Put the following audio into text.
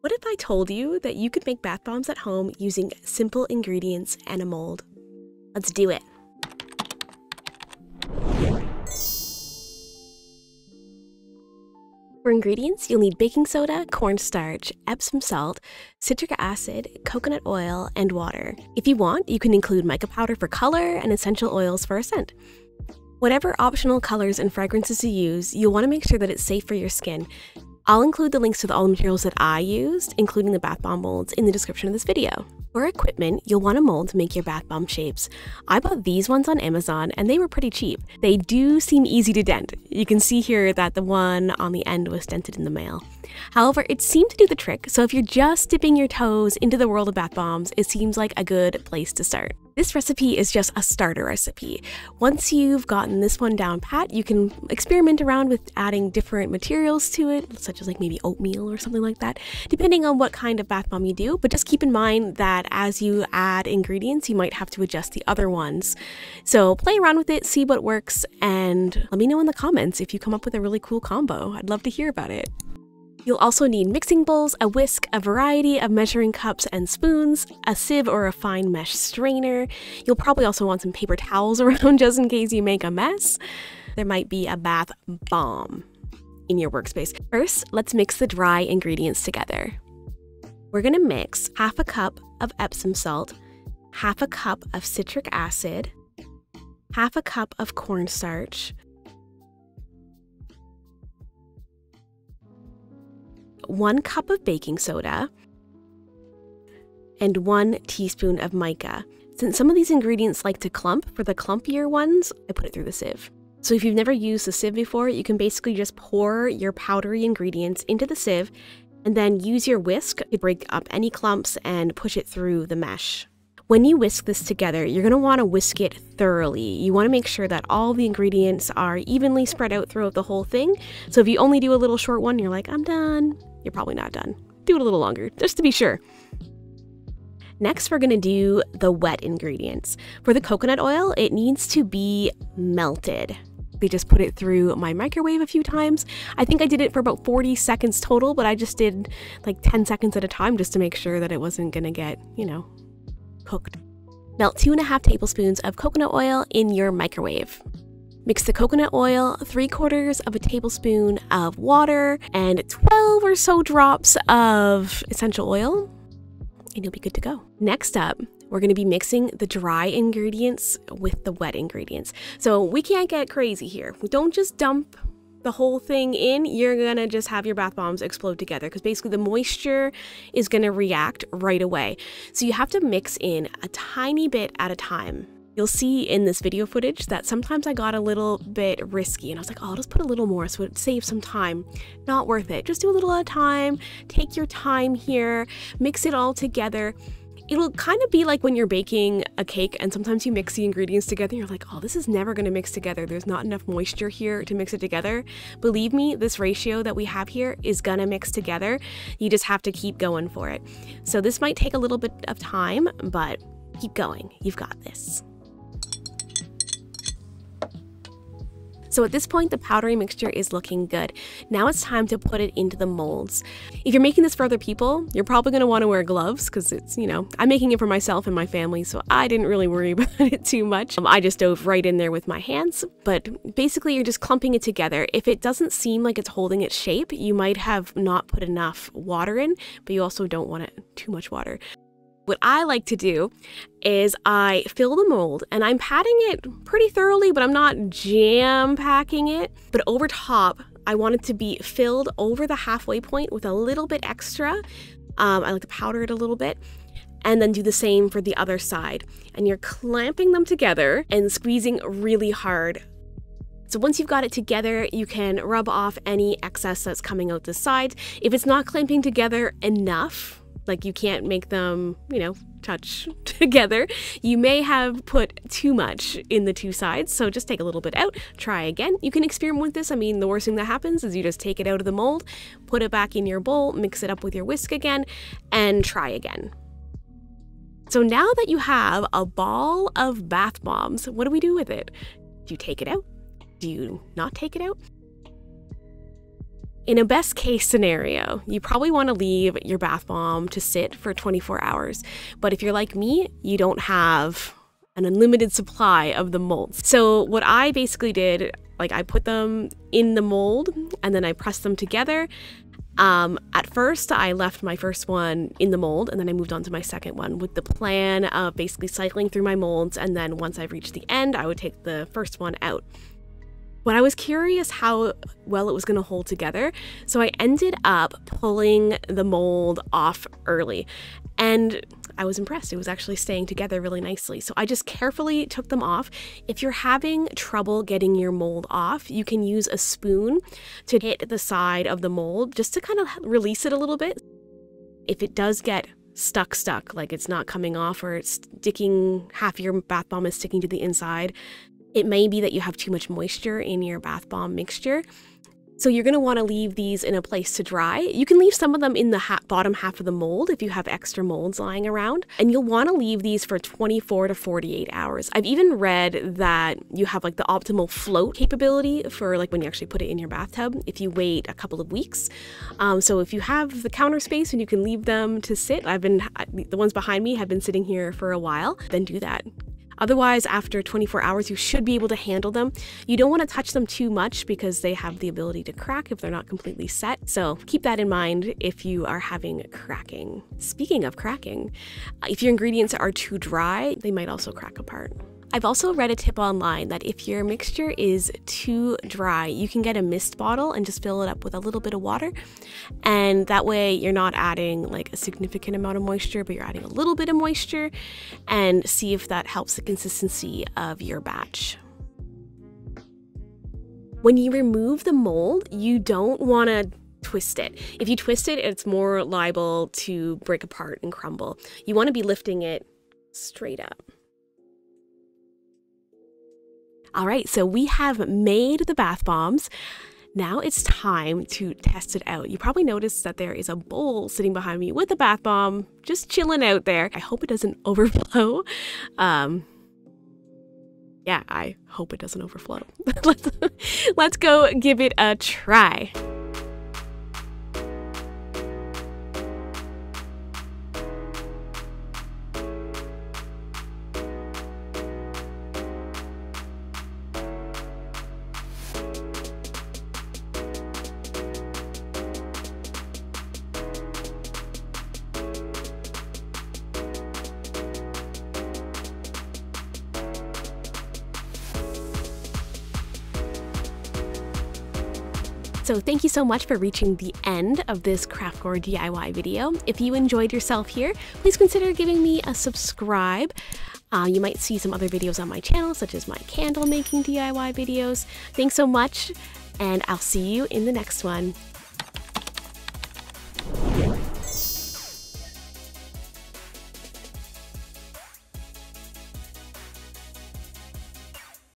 What if I told you that you could make bath bombs at home using simple ingredients and a mold? Let's do it. For ingredients, you'll need baking soda, cornstarch, Epsom salt, citric acid, coconut oil, and water. If you want, you can include mica powder for color and essential oils for a scent. Whatever optional colors and fragrances you use, you'll want to make sure that it's safe for your skin. I'll include the links to all the materials that I used, including the bath bomb molds, in the description of this video. For equipment, you'll want a mold to make your bath bomb shapes. I bought these ones on Amazon and they were pretty cheap. They do seem easy to dent. You can see here that the one on the end was dented in the mail. However, it seemed to do the trick, so if you're just dipping your toes into the world of bath bombs, it seems like a good place to start. This recipe is just a starter recipe. Once you've gotten this one down pat, you can experiment around with adding different materials to it, such as like maybe oatmeal or something like that, depending on what kind of bath bomb you do. But just keep in mind that as you add ingredients, you might have to adjust the other ones. So play around with it, see what works, and let me know in the comments if you come up with a really cool combo. I'd love to hear about it. You'll also need mixing bowls, a whisk, a variety of measuring cups and spoons, a sieve or a fine mesh strainer. You'll probably also want some paper towels around just in case you make a mess. There might be a bath bomb in your workspace. First, let's mix the dry ingredients together. We're gonna mix half a cup of Epsom salt, half a cup of citric acid, half a cup of cornstarch, one cup of baking soda, and one teaspoon of mica. Since some of these ingredients like to clump, for the clumpier ones, I put it through the sieve. So if you've never used the sieve before, you can basically just pour your powdery ingredients into the sieve and then use your whisk to break up any clumps and push it through the mesh. When you whisk this together, you're going to want to whisk it thoroughly. You want to make sure that all the ingredients are evenly spread out throughout the whole thing. So if you only do a little short one, you're like, I'm done you're probably not done. Do it a little longer, just to be sure. Next, we're gonna do the wet ingredients. For the coconut oil, it needs to be melted. They just put it through my microwave a few times. I think I did it for about 40 seconds total, but I just did like 10 seconds at a time just to make sure that it wasn't gonna get, you know, cooked. Melt two and a half tablespoons of coconut oil in your microwave. Mix the coconut oil, 3 quarters of a tablespoon of water, and 12 or so drops of essential oil, and you'll be good to go. Next up, we're going to be mixing the dry ingredients with the wet ingredients. So we can't get crazy here. We don't just dump the whole thing in, you're gonna just have your bath bombs explode together because basically the moisture is gonna react right away. So you have to mix in a tiny bit at a time. You'll see in this video footage that sometimes I got a little bit risky and I was like, oh, I'll just put a little more so it saves some time. Not worth it. Just do a little at a time. Take your time here. Mix it all together it'll kind of be like when you're baking a cake and sometimes you mix the ingredients together and you're like, oh, this is never going to mix together. There's not enough moisture here to mix it together. Believe me, this ratio that we have here is going to mix together. You just have to keep going for it. So this might take a little bit of time, but keep going. You've got this. So at this point, the powdery mixture is looking good. Now it's time to put it into the molds. If you're making this for other people, you're probably going to want to wear gloves because it's, you know, I'm making it for myself and my family, so I didn't really worry about it too much. Um, I just dove right in there with my hands, but basically you're just clumping it together. If it doesn't seem like it's holding its shape, you might have not put enough water in, but you also don't want it too much water. What I like to do is I fill the mold and I'm patting it pretty thoroughly, but I'm not jam packing it. But over top, I want it to be filled over the halfway point with a little bit extra. Um, I like to powder it a little bit and then do the same for the other side. And you're clamping them together and squeezing really hard. So once you've got it together, you can rub off any excess that's coming out the sides. If it's not clamping together enough, like you can't make them, you know, touch together. You may have put too much in the two sides, so just take a little bit out, try again. You can experiment with this. I mean, the worst thing that happens is you just take it out of the mold, put it back in your bowl, mix it up with your whisk again, and try again. So now that you have a ball of bath bombs, what do we do with it? Do you take it out? Do you not take it out? In a best case scenario, you probably want to leave your bath bomb to sit for 24 hours. But if you're like me, you don't have an unlimited supply of the molds. So what I basically did, like I put them in the mold and then I pressed them together. Um, at first, I left my first one in the mold and then I moved on to my second one with the plan of basically cycling through my molds. And then once I've reached the end, I would take the first one out. But I was curious how well it was going to hold together, so I ended up pulling the mold off early. And I was impressed. It was actually staying together really nicely. So I just carefully took them off. If you're having trouble getting your mold off, you can use a spoon to hit the side of the mold just to kind of release it a little bit. If it does get stuck stuck like it's not coming off or it's sticking half your bath bomb is sticking to the inside it may be that you have too much moisture in your bath bomb mixture. So you're going to want to leave these in a place to dry. You can leave some of them in the ha bottom half of the mold if you have extra molds lying around. And you'll want to leave these for 24 to 48 hours. I've even read that you have like the optimal float capability for like when you actually put it in your bathtub if you wait a couple of weeks. Um, so if you have the counter space and you can leave them to sit, I've been, the ones behind me have been sitting here for a while, then do that. Otherwise, after 24 hours, you should be able to handle them. You don't want to touch them too much because they have the ability to crack if they're not completely set. So keep that in mind if you are having cracking. Speaking of cracking, if your ingredients are too dry, they might also crack apart. I've also read a tip online that if your mixture is too dry, you can get a mist bottle and just fill it up with a little bit of water. And that way you're not adding like a significant amount of moisture, but you're adding a little bit of moisture and see if that helps the consistency of your batch. When you remove the mold, you don't want to twist it. If you twist it, it's more liable to break apart and crumble. You want to be lifting it straight up. All right, so we have made the bath bombs. Now it's time to test it out. You probably noticed that there is a bowl sitting behind me with a bath bomb just chilling out there. I hope it doesn't overflow. Um, yeah, I hope it doesn't overflow. let's, let's go give it a try. So thank you so much for reaching the end of this Craftcore DIY video. If you enjoyed yourself here, please consider giving me a subscribe. Uh, you might see some other videos on my channel, such as my candle making DIY videos. Thanks so much, and I'll see you in the next one.